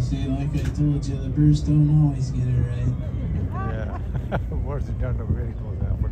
See, like I told you, the birds don't always get it right. Yeah. words are done the vehicles out.